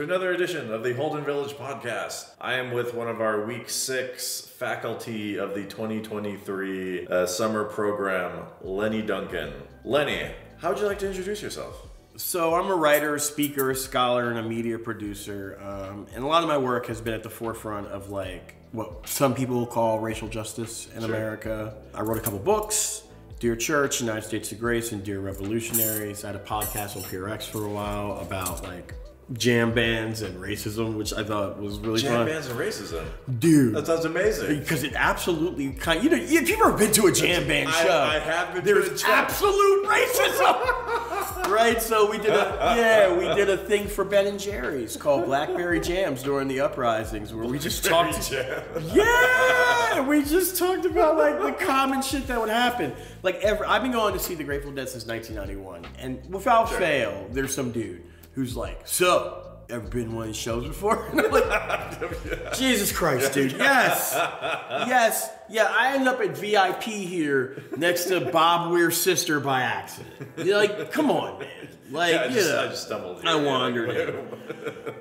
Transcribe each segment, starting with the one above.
to another edition of the Holden Village podcast. I am with one of our week six faculty of the 2023 uh, summer program, Lenny Duncan. Lenny, how would you like to introduce yourself? So I'm a writer, speaker, scholar, and a media producer, um, and a lot of my work has been at the forefront of like what some people call racial justice in Sure. America. I wrote a couple books. Dear Church, United States of Grace, and Dear Revolutionaries. I had a podcast on PRX for a while about like jam bands and racism, which I thought was really Jam fun. bands and racism. Dude, That sounds amazing. because it absolutely kind. You know, if you've ever been to a jam band I- show, I have been to There's absolute racism, right? So we did a yeah, we did a thing for Ben and Jerry's called Blackberry Jams during the uprisings, where we just talked. Jam. Yeah, we just talked about like the common shit that would happen. Like ever, I've been going to see the Grateful Dead since 1991, and without Sure. fail, there's some dude who's like, "So, ever been to one of these shows before?" Like, Jesus Christ, dude. Yes. Yes. Yeah, I ended up at VIP here next to Bob Weir's sister by accident. You're like, come on, man. Like, Yeah, I you just, know. I just stumbled. I wandered in.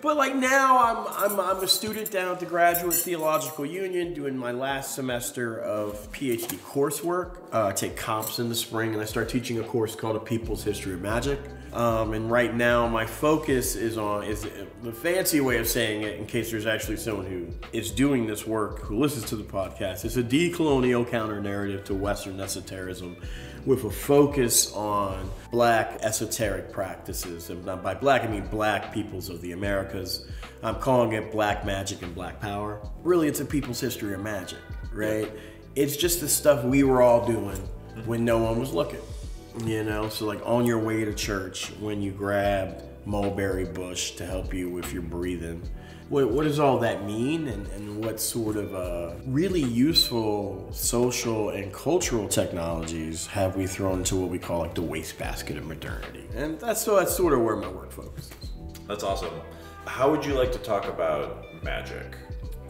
But like now, I'm, I'm, I'm a student down at the Graduate Theological Union doing my last semester of PhD coursework. Uh, I take comps in the spring and I start teaching a course called A People's History of Magic. Um, and right now, my focus is on is the fancy way of saying it. In case there's actually someone who is doing this work who listens to the podcast, it's a decolonial counter narrative to Western esotericism, with a focus on Black esoteric practices. And by Black, I mean Black peoples of the Americas. I'm calling it Black Magic and Black Power. Really, it's a people's history of magic, right? It's just the stuff we were all doing when no one was looking. You know, so like on your way to church when you grabbed mulberry bush to help you with your breathing. What, what does all that mean and, and what sort of uh, really useful social and cultural technologies have we thrown into what we call like the wastebasket of modernity? And that's so that's sort of where my work focuses. That's awesome. How would you like to talk about magic?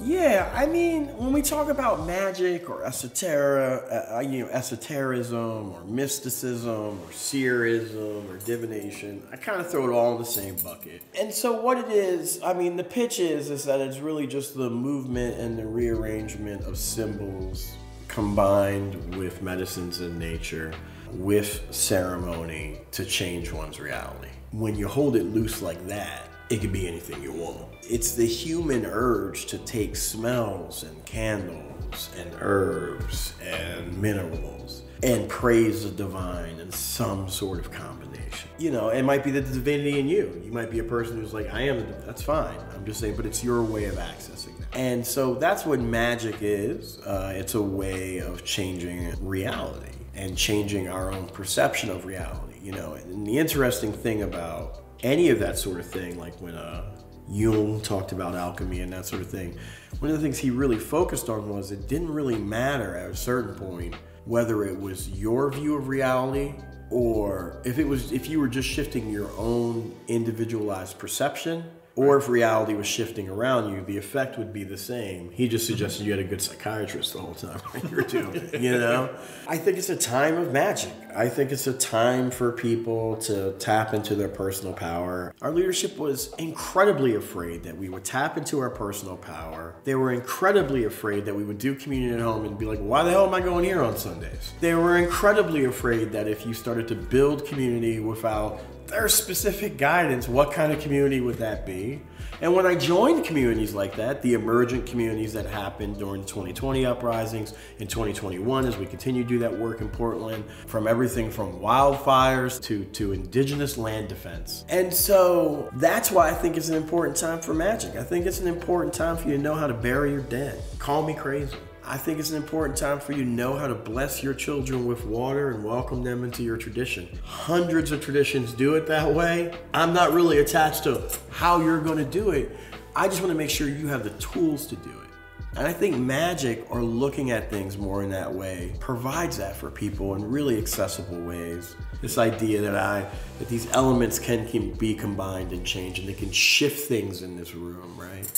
Yeah, I mean, when we talk about magic or esoteric, uh, you know, esotericism or mysticism or seerism or divination, I kind of throw it all in the same bucket. And so, what it is, I mean, the pitch is is that it's really just the movement and the rearrangement of symbols combined with medicines in nature, with ceremony to change one's reality. When you hold it loose like that, it could be anything you want. It's the human urge to take smells and candles and herbs and minerals and praise the divine in some sort of combination. You know, it might be the divinity in you. You might be a person who's like, I am the div-" That's fine. I'm just saying, but it's your way of accessing that. And so that's what magic is. Uh, it's a way of changing reality and changing our own perception of reality. You know, and the interesting thing about any of that sort of thing, like when uh, Jung talked about alchemy and that sort of thing, one of the things he really focused on was it didn't really matter at a certain point whether it was your view of reality or if it was if you were just shifting your own individualized perception or if reality was shifting around you, the effect would be the same. He just suggested you had a good psychiatrist the whole time you were doing it, you know? I think it's a time of magic. I think it's a time for people to tap into their personal power. Our leadership was incredibly afraid that we would tap into our personal power. They were incredibly afraid that we would do communion at home and be like, why the hell am I going here on Sundays? They were incredibly afraid that if you started to build community without their specific guidance, what kind of community would that be? And when I joined communities like that, the emergent communities that happened during the 2020 uprisings, in 2021, as we continue to do that work in Portland, from everything from wildfires to, to indigenous land defense. And so that's why I think it's an important time for magic. I think it's an important time for you to know how to bury your dead. Call me crazy. I think it's an important time for you to know how to bless your children with water and welcome them into your tradition. Hundreds of traditions do it that way. I'm not really attached to how you're going to do it. I just want to make sure you have the tools to do it. And I think magic or looking at things more in that way provides that for people in really accessible ways. This idea that I that these elements can, can be combined and changed and they can shift things in this room, right?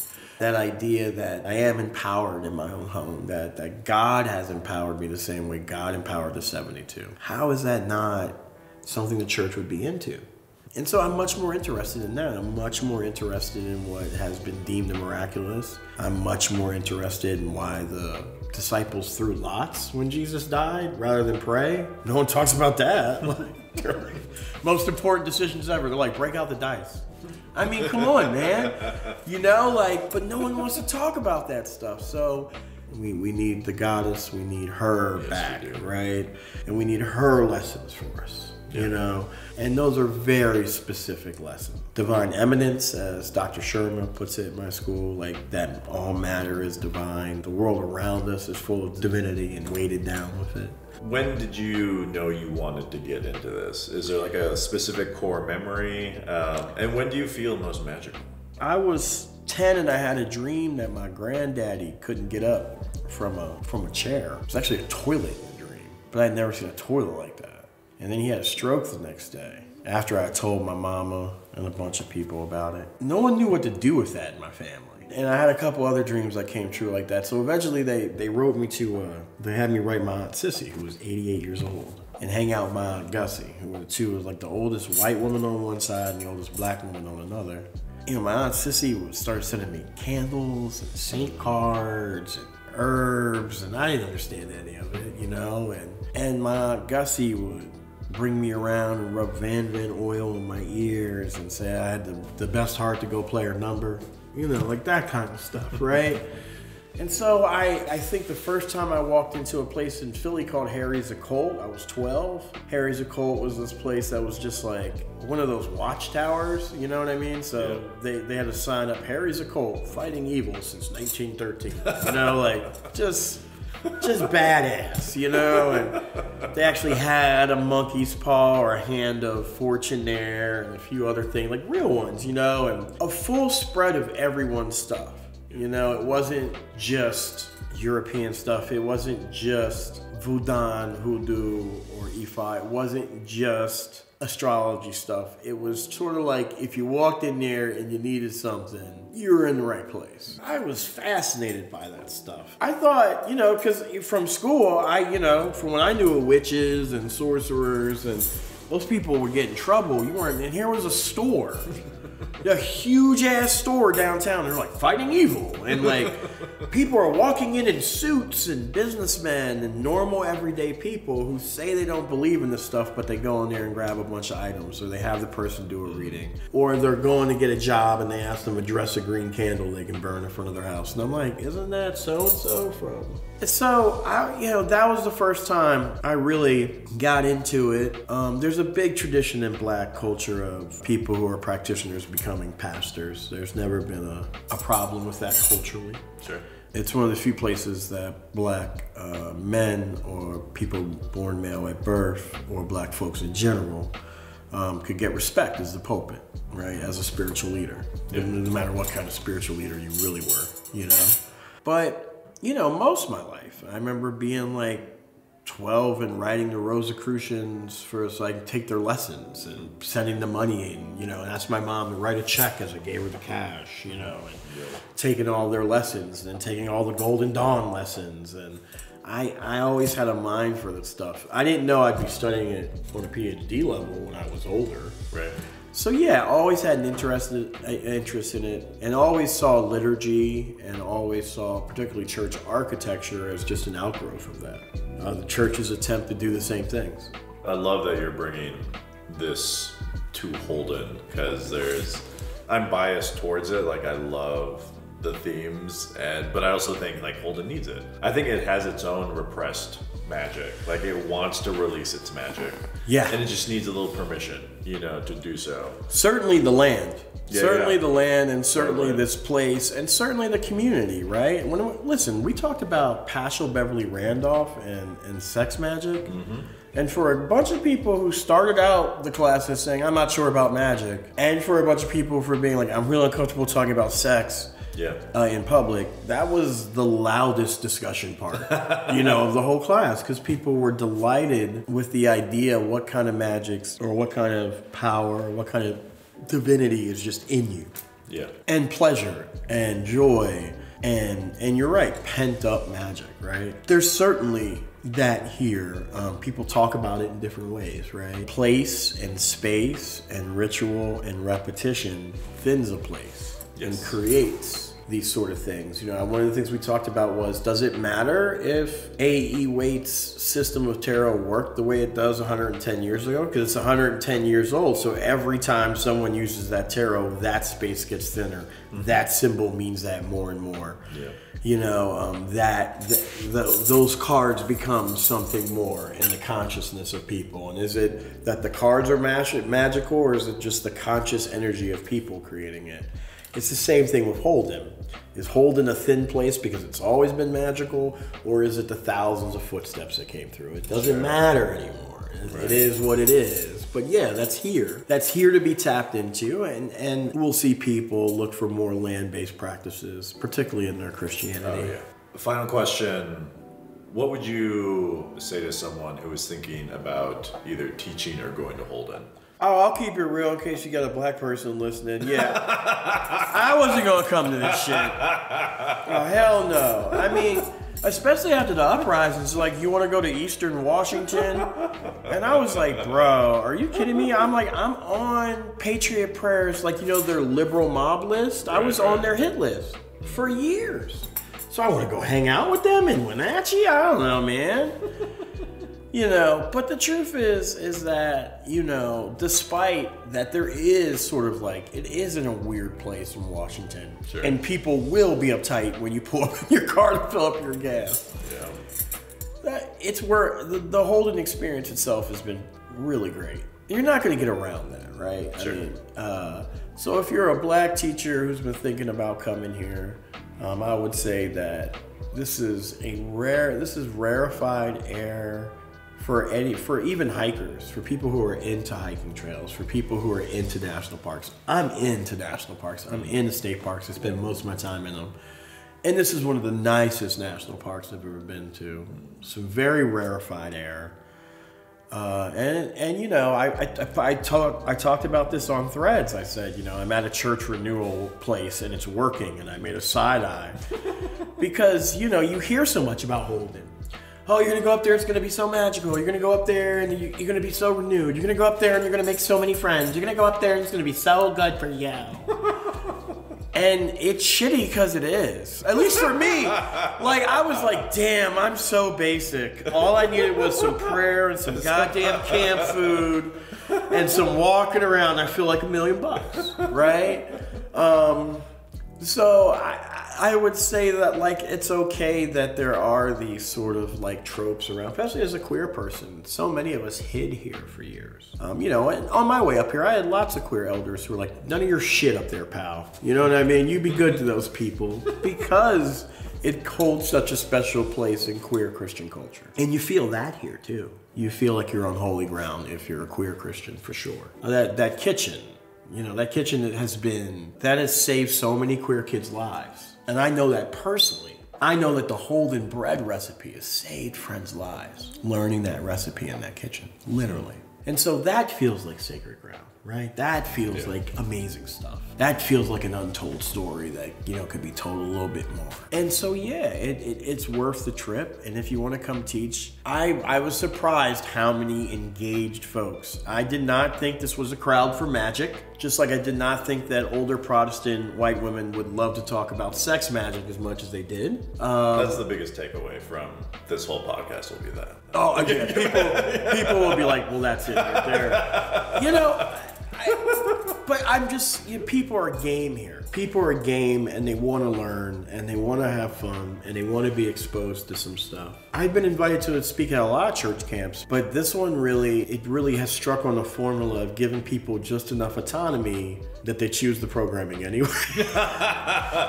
That idea that I am empowered in my own home, that, that God has empowered me the same way God empowered the 72. How is that not something the church would be into? And so I'm much more interested in that. I'm much more interested in what has been deemed miraculous. I'm much more interested in why the disciples threw lots when Jesus died rather than pray. No one talks about that. Most important decisions ever. They're like, break out the dice. I mean, come on, man. You know, like, but no one wants to talk about that stuff. So we, we need the goddess, we need her Yes, back, right? And we need her lessons for us, you know? And those are very specific lessons. Divine immanence, as Dr. Sherman puts it in my school, like that all matter is divine. The world around us is full of divinity and weighted down with it. When did you know you wanted to get into this? Is there like a specific core memory? Um, and when do you feel most magical? I was 10 and I had a dream that my granddaddy couldn't get up from a from a chair. It was actually a toilet in the dream, but I'd never seen a toilet like that. And then he had a stroke the next day after I told my mama and a bunch of people about it. No one knew what to do with that in my family. And I had a couple other dreams that came true like that. So eventually they, they wrote me to, uh, they had me write my Aunt Sissy, who was 88 years old, and hang out with my Aunt Gussie, who were the two, was like the oldest white woman on one side and the oldest black woman on another you know, my aunt Sissy would start sending me candles and saint cards and herbs, and I didn't understand any of it, you know. And and my aunt Gussie would bring me around and rub Van Van oil in my ears and say I had the, the best heart to go play her number, you know, like that kind of stuff, right? And so I, I think the first time I walked into a place in Philly called Harry's Occult, I was 12. Harry's Occult was this place that was just like one of those watchtowers, you know what I mean? So they, they had to sign up Harry's Occult, fighting evil since 1913. You know, like just just badass, you know? And they actually had a monkey's paw or a hand of fortune there and a few other things, like real ones, you know? And a full spread of everyone's stuff. You know, it wasn't just European stuff. It wasn't just Voodoo, Hoodoo, or Ifa. It wasn't just astrology stuff. It was sort of like if you walked in there and you needed something, you were in the right place. I was fascinated by that stuff. I thought, you know, because from school, I, you know, from when I knew of witches and sorcerers and those people would get in trouble. You weren't, and here was a store a huge ass store downtown. They're like fighting evil, and like people are walking in in suits, and businessmen and normal everyday people who say they don't believe in this stuff, but they go in there and grab a bunch of items, or they have the person do a reading, or they're going to get a job and they ask them to dress a green candle they can burn in front of their house, and I'm like, isn't that so and so from? So I, you know, that was the first time I really got into it. Um, there's a big tradition in Black culture of people who are practitioners becoming pastors. There's never been a, a problem with that culturally. Sure. It's one of the few places that black uh, men or people born male at birth or black folks in general um, could get respect as the pulpit, right? As a spiritual leader. No matter what kind of spiritual leader you really were, you know? But, you know, most of my life, I remember being like 12 and writing the Rosicrucians for so I could take their lessons and sending the money in, you know, and ask my mom to write a check as I gave her the cash, you know, and taking all their lessons and then taking all the Golden Dawn lessons. And I, I always had a mind for that stuff. I didn't know I'd be studying it on a PhD level when I was older. Right. So yeah, always had an interest in, interest in it, and always saw liturgy, and always saw particularly church architecture as just an outgrowth of that. Uh, the church's attempt to do the same things. I love that you're bringing this to Holden because there's I'm biased towards it. Like I love the themes and but I also think like Holden needs it. I think it has its own repressed magic. Like it wants to release its magic. Yeah. And it just needs a little permission, you know, to do so. Certainly the land. Yeah, certainly yeah. the land, and certainly this place, and certainly the community, right? When listen, we talked about Paschal Beverly Randolph and, and sex magic, Mm-hmm. and for a bunch of people who started out the classes saying I'm not sure about magic, and for a bunch of people for being like I'm really uncomfortable talking about sex, Yeah. uh, in public, that was the loudest discussion part, you know, of the whole class because people were delighted with the idea what kind of magics or what kind of power, what kind of divinity is just in you, Yeah. and pleasure and joy And and you're right, pent up magic, right? There's certainly that here. Um, people talk about it in different ways, right? Place and space and ritual and repetition thins a place and creates these sort of things. You know, one of the things we talked about was does it matter if A.E. Waite's system of tarot worked the way it does 110 years ago? Because it's 110 years old. So every time someone uses that tarot, that space gets thinner. That symbol means that more and more. Yeah. You know, um, that th- th- those cards become something more in the consciousness of people. And is it that the cards are mag- magical or is it just the conscious energy of people creating it? It's the same thing with Holden. Is Holden a thin place because it's always been magical, or is it the thousands of footsteps that came through? It doesn't matter anymore. It- It is what it is. But yeah, that's here. That's here to be tapped into, and, and we'll see people look for more land based practices, particularly in their Christianity. Oh, yeah. Final question. What would you say to someone who is thinking about either teaching or going to Holden? Oh, I'll keep it real in case you got a black person listening. Yeah. I wasn't going to come to this shit. Oh, hell no. I mean, especially after the uprisings, like, you want to go to Eastern Washington? And I was like, bro, are you kidding me? I'm like, I'm on Patriot Prayers, like, you know, their liberal mob list. I was on their hit list for years. So I want to go hang out with them in Wenatchee? I don't know, man. You know, but the truth is, is that, you know, despite that there is sort of like, it is in a weird place in Washington. Sure. And people will be uptight when you pull up in your car to fill up your gas. Yeah. That, it's where the, the Holden experience itself has been really great. You're not going to get around that, right? Sure. I mean, uh, so if you're a black teacher who's been thinking about coming here, um, I would say that this is a rare, this is rarefied air for any, for even hikers, for people who are into hiking trails, for people who are into national parks. I'm into national parks. I'm into state parks. I spend most of my time in them. And this is one of the nicest national parks I've ever been to. Some very rarefied air. Uh, and and you know I I, I talked I talked about this on Threads. I said you know I'm at a church renewal place and it's working, and I made a side eye because you know you hear so much about Holden. Oh, you're gonna go up there; it's gonna be so magical. You're gonna go up there and you, you're gonna be so renewed. You're gonna go up there and you're gonna make so many friends. You're gonna go up there and it's gonna be so good for you. And it's shitty because it is. At least for me. Like, I was like, damn, I'm so basic. All I needed was some prayer and some goddamn camp food and some walking around. I feel like a million bucks, right? Um, so I, I would say that like it's okay that there are these sort of like tropes around, especially as a queer person. So many of us hid here for years. Um, you know, on my way up here, I had lots of queer elders who were like, "None of your shit up there, pal." You know what I mean? You be good to those people because it holds such a special place in queer Christian culture, and you feel that here too. You feel like you're on holy ground if you're a queer Christian for sure. That that kitchen you know, that kitchen that has been, that has saved so many queer kids' lives. And I know that personally. I know that the Holden bread recipe has saved friends' lives. Learning that recipe in that kitchen, literally. And so that feels like sacred ground, right? That feels like amazing stuff. That feels like an untold story that, you know, could be told a little bit more. And so, yeah, it, it, it's worth the trip. And if you want to come teach, I, I was surprised how many engaged folks. I did not think this was a crowd for magic, just like I did not think that older Protestant white women would love to talk about sex magic as much as they did. Uh, That's the biggest takeaway from this whole podcast will be that. Oh, again, people people will be like, "Well, that's it right there." You know, I, but I'm just you know, people are game here. People are game, and they want to learn, and they want to have fun, and they want to be exposed to some stuff. I've been invited to speak at a lot of church camps, but this one really, it really has struck on the formula of giving people just enough autonomy that they choose the programming anyway.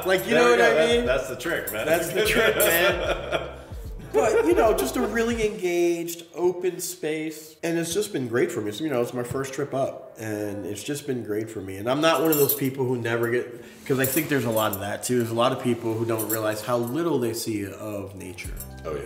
like, you know what I mean? That's the trick, man. That's the trick, man. But you know, just a really engaged, open space, and it's just been great for me. So you know, it's my first trip up, and it's just been great for me. And I'm not one of those people who never get because I think there's a lot of that too. There's a lot of people who don't realize how little they see of nature, Oh yeah.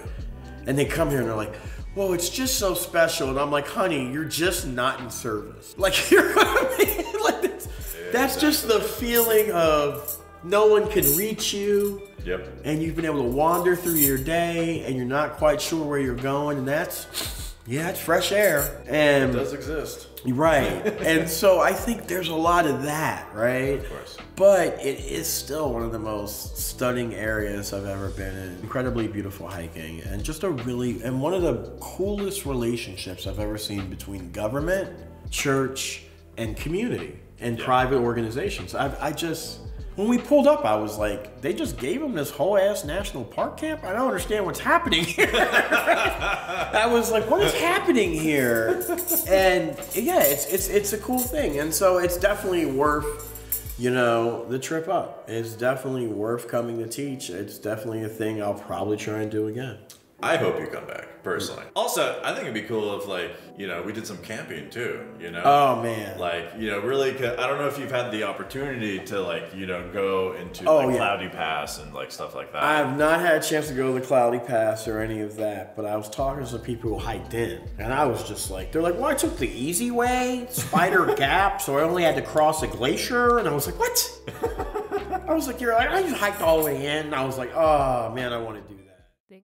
and they come here and they're like. Whoa, it's just so special, and I'm like, honey, you're just not in service. Like, you know what I mean? Like, that's, that's just the feeling of no one can reach you. Yep. and you've been able to wander through your day and you're not quite sure where you're going and that's yeah it's fresh air and It does exist. right and so i think there's a lot of that right Of course. but it is still one of the most stunning areas i've ever been in incredibly beautiful hiking and just a really and one of the coolest relationships i've ever seen between government church and community and private organizations i, I just when we pulled up, I was like, they just gave him this whole ass national park camp? I don't understand what's happening here. I was like, what is happening here? And yeah, it's it's it's a cool thing. And so it's definitely worth, you know, the trip up. It's definitely worth coming to teach. It's definitely a thing I'll probably try and do again. I hope you come back personally. Also, I think it'd be cool if like you know we did some camping too. You know. Oh man. Like you know, really, I don't know if you've had the opportunity to like you know go into Oh, like yeah. Cloudy Pass and like stuff like that. I've not had a chance to go to the Cloudy Pass or any of that, but I was talking to some people who hiked in, and I was just like, they're like, well, I took the easy way, Spider Gap, so I only had to cross a glacier, and I was like, what? I was like, you're like, I just hiked all the way in, and I was like, oh man, I want to do.